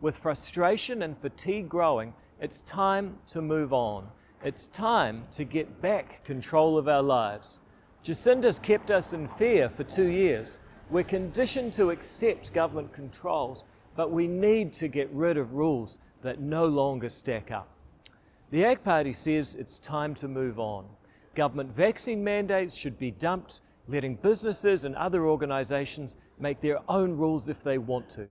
With frustration and fatigue growing, it's time to move on. It's time to get back control of our lives. Jacinda's kept us in fear for two years. We're conditioned to accept government controls, but we need to get rid of rules that no longer stack up. The ACT Party says it's time to move on. Government vaccine mandates should be dumped, letting businesses and other organisations make their own rules if they want to.